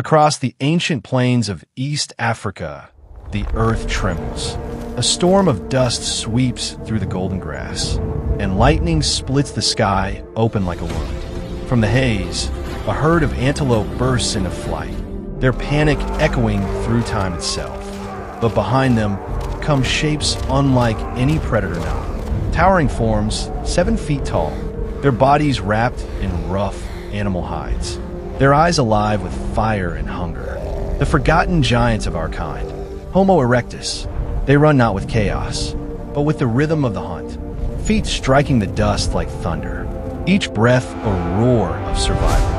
Across the ancient plains of East Africa, the earth trembles. A storm of dust sweeps through the golden grass, and lightning splits the sky open like a wound. From the haze, a herd of antelope bursts into flight, their panic echoing through time itself. But behind them come shapes unlike any predator known. Towering forms, seven feet tall, their bodies wrapped in rough animal hides, their eyes alive with fire and hunger. The forgotten giants of our kind, Homo erectus. They run not with chaos, but with the rhythm of the hunt, feet striking the dust like thunder, each breath a roar of survival.